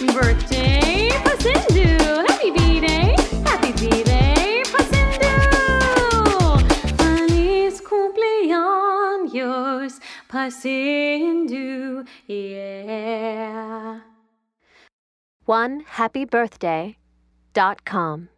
Birthday, Pasindu. Happy birthday, happy birthday, Pasindu. Feliz cumpleaños, Pasindu. Yeah. One happy birthday dot com.